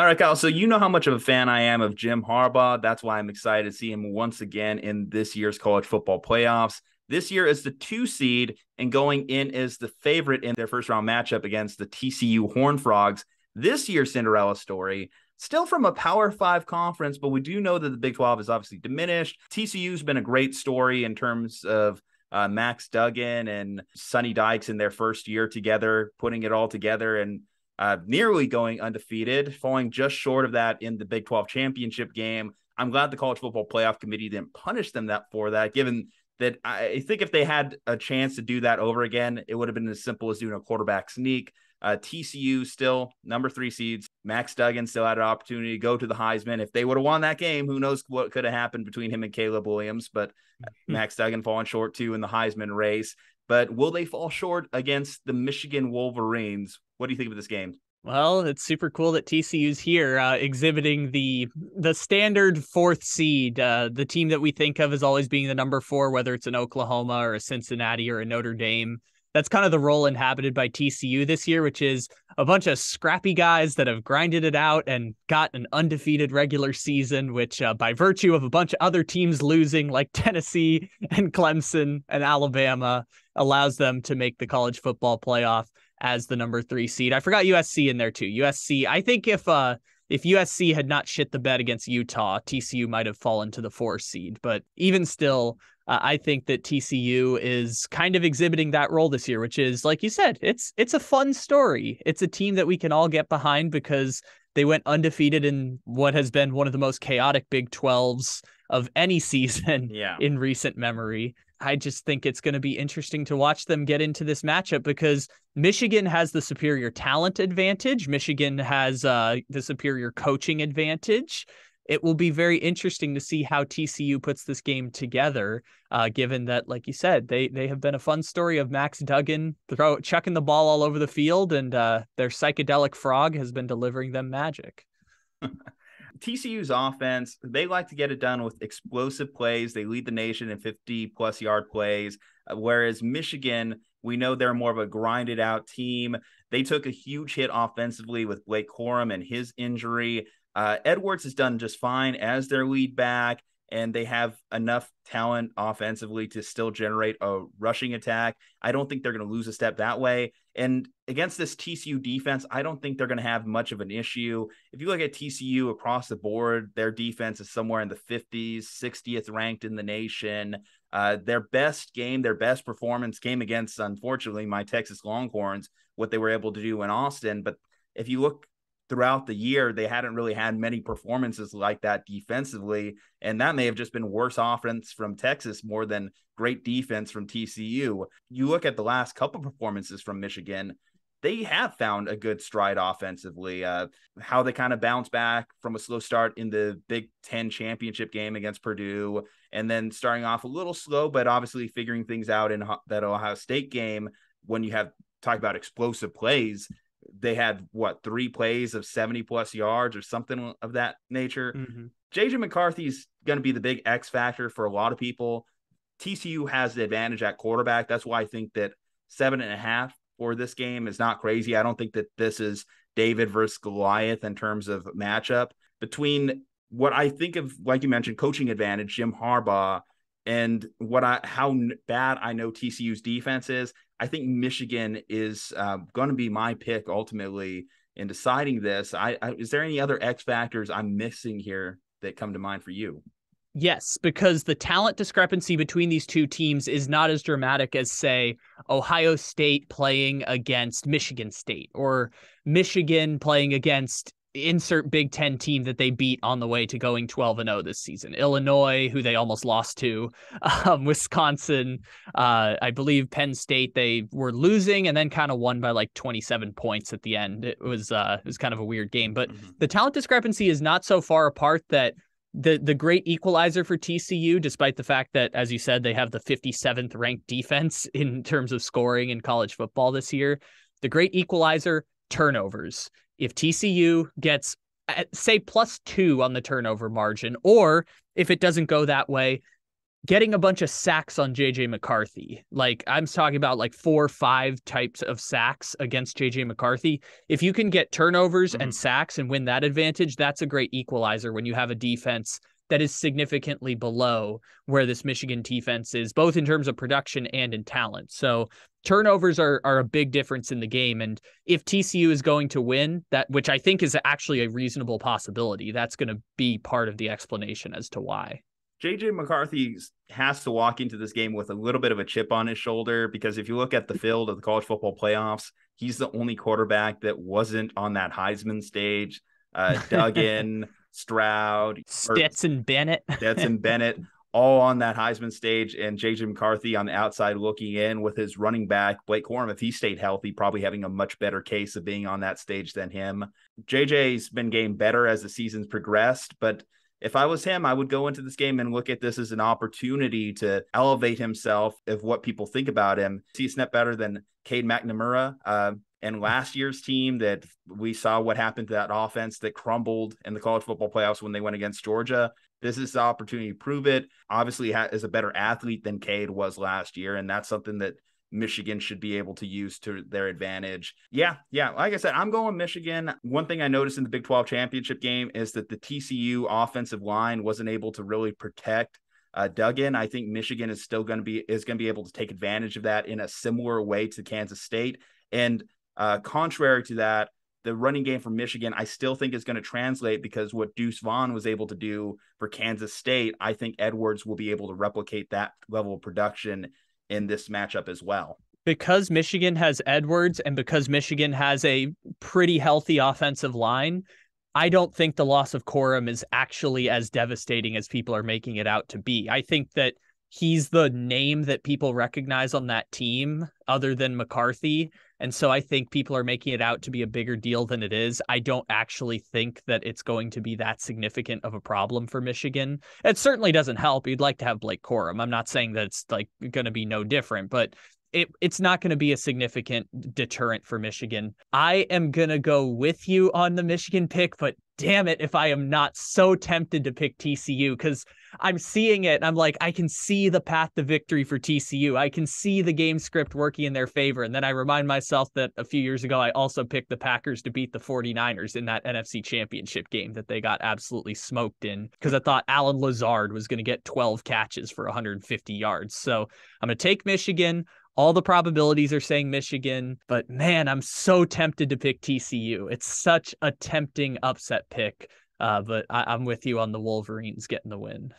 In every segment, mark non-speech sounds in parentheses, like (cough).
All right, Kyle. So you know how much of a fan I am of Jim Harbaugh. That's why I'm excited to see him once again in this year's college football playoffs. This year is the two seed, and going in is the favorite in their first round matchup against the TCU Horned Frogs. This year's Cinderella story, still from a Power Five conference, but we do know that the Big 12 is obviously diminished. TCU's been a great story in terms of uh, Max Duggan and Sonny Dykes in their first year together, putting it all together and uh, nearly going undefeated, falling just short of that in the Big 12 championship game. I'm glad the College Football Playoff Committee didn't punish them that for that, given that I think if they had a chance to do that over again, it would have been as simple as doing a quarterback sneak. Uh, TCU still number three seeds. Max Duggan still had an opportunity to go to the Heisman. If they would have won that game, who knows what could have happened between him and Caleb Williams? But mm-hmm. Max Duggan falling short too in the Heisman race. But will they fall short against the Michigan Wolverines? What do you think of this game? Well, it's super cool that TCU's here, uh, exhibiting the the standard fourth seed, uh, the team that we think of as always being the number four, whether it's an Oklahoma or a Cincinnati or a Notre Dame. That's kind of the role inhabited by TCU this year, which is a bunch of scrappy guys that have grinded it out and got an undefeated regular season, which, uh, by virtue of a bunch of other teams losing, like (laughs) Tennessee and Clemson and Alabama, allows them to make the college football playoff as the number three seed. I forgot USC in there too. USC, I think if uh if USC had not shit the bed against Utah, TCU might have fallen to the four seed. But even still, uh, I think that TCU is kind of exhibiting that role this year, which is like you said, it's it's a fun story. It's a team that we can all get behind because they went undefeated in what has been one of the most chaotic Big 12s of any (laughs) season yeah. in recent memory. I just think it's going to be interesting to watch them get into this matchup because Michigan has the superior talent advantage. Michigan has uh, the superior coaching advantage. It will be very interesting to see how TCU puts this game together, uh, given that, like you said, they they have been a fun story of Max Duggan throw chucking the ball all over the field, and uh, their psychedelic frog has been delivering them magic. (laughs) TCU's offense, they like to get it done with explosive plays. They lead the nation in 50 plus yard plays. Uh, whereas Michigan, we know they're more of a grinded out team. They took a huge hit offensively with Blake Corum and his injury. Uh, Edwards has done just fine as their lead back and they have enough talent offensively to still generate a rushing attack. I don't think they're going to lose a step that way. And against this TCU defense, I don't think they're going to have much of an issue. If you look at TCU across the board, their defense is somewhere in the 50s, 60th ranked in the nation. Uh, their best game, their best performance came against, unfortunately, my Texas Longhorns, what they were able to do in Austin. But if you look throughout the year, they hadn't really had many performances like that defensively. And that may have just been worse offense from Texas more than great defense from TCU. You look at the last couple performances from Michigan, they have found a good stride offensively. Uh, how they kind of bounce back from a slow start in the Big Ten championship game against Purdue, and then starting off a little slow, but obviously figuring things out in that Ohio State game when you have talk about explosive plays they had what three plays of 70 plus yards or something of that nature. Mm-hmm. JJ McCarthy's going to be the big X factor for a lot of people. TCU has the advantage at quarterback. That's why I think that seven and a half for this game is not crazy. I don't think that this is David versus Goliath in terms of matchup between what I think of, like you mentioned, coaching advantage, Jim Harbaugh, and what I how bad I know TCU's defense is. I think Michigan is uh, going to be my pick ultimately in deciding this. I, I is there any other X factors I'm missing here that come to mind for you? Yes, because the talent discrepancy between these two teams is not as dramatic as, say, Ohio State playing against Michigan State or Michigan playing against insert Big Ten team that they beat on the way to going 12 and 0 this season. Illinois, who they almost lost to, (laughs) um, Wisconsin, uh, I believe Penn State, they were losing and then kind of won by like 27 points at the end. It was uh, it was kind of a weird game, but mm-hmm. the talent discrepancy is not so far apart that the the great equalizer for TCU, despite the fact that, as you said, they have the 57th ranked defense (laughs) in terms of scoring in college football this year. The great equalizer turnovers if TCU gets say plus two on the turnover margin, or if it doesn't go that way, getting a bunch of sacks on JJ McCarthy. Like I'm talking about like four or five types of sacks against JJ McCarthy. If you can get turnovers mm-hmm. and sacks and win that advantage, that's a great equalizer when you have a defense that is significantly below where this Michigan defense is, both in terms of production and in talent. So turnovers are are a big difference in the game. And if TCU is going to win, that which I think is actually a reasonable possibility, that's going to be part of the explanation as to why. JJ McCarthy has to walk into this game with a little bit of a chip on his shoulder because if you look at the field of the college football playoffs, he's the only quarterback that wasn't on that Heisman stage. Uh, Duggan, (laughs) Stroud, Stetson Bennett, (laughs) Stetson Bennett, all on that Heisman stage, and JJ McCarthy on the outside looking in with his running back Blake Corum. If he stayed healthy, probably having a much better case of being on that stage than him. JJ's been getting better as the season's progressed, but if I was him, I would go into this game and look at this as an opportunity to elevate himself of what people think about him. See step better than Cade McNamara. Uh, and last year's team that we saw what happened to that offense that crumbled in the college football playoffs when they went against Georgia. This is the opportunity to prove it. Obviously, is a better athlete than Cade was last year, and that's something that Michigan should be able to use to their advantage. Yeah, yeah. Like I said, I'm going Michigan. One thing I noticed in the Big 12 championship game is that the TCU offensive line wasn't able to really protect uh, Duggan. I think Michigan is still going to be is going to be able to take advantage of that in a similar way to Kansas State. And uh, contrary to that, the running game for Michigan, I still think is going to translate because what Deuce Vaughn was able to do for Kansas State, I think Edwards will be able to replicate that level of production in this matchup as well. Because Michigan has Edwards and because Michigan has a pretty healthy offensive line, I don't think the loss of Corum is actually as devastating as people are making it out to be. I think that he's the name that people recognize on that team other than McCarthy. And so I think people are making it out to be a bigger deal than it is. I don't actually think that it's going to be that significant of a problem for Michigan. It certainly doesn't help. You'd like to have Blake Corum. I'm not saying that it's like going to be no different, but it, it's not going to be a significant deterrent for Michigan. I am going to go with you on the Michigan pick, but damn it if I am not so tempted to pick TCU because I'm seeing it. I'm like, I can see the path to victory for TCU. I can see the game script working in their favor. And then I remind myself that a few years ago, I also picked the Packers to beat the 49ers in that NFC championship game that they got absolutely smoked in because I thought Allen Lazard was going to get 12 catches for 150 yards. So I'm going to take Michigan. All the probabilities are saying Michigan, but man, I'm so tempted to pick TCU. It's such a tempting upset pick. Uh, but I, am with you on the Wolverines getting the win.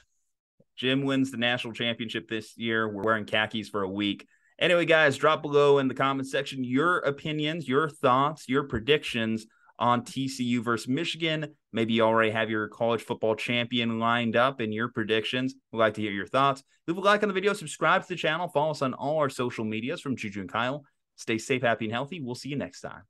Jim wins the national championship this year. We're wearing khakis for a week. Anyway, guys, drop below in the comment section your opinions, your thoughts, your predictions on TCU versus Michigan. Maybe you already have your college football champion lined up in your predictions. We'd like to hear your thoughts. Leave a like on the video, subscribe to the channel, follow us on all our social medias from Juju and Kyle. Stay safe, happy, and healthy. We'll see you next time.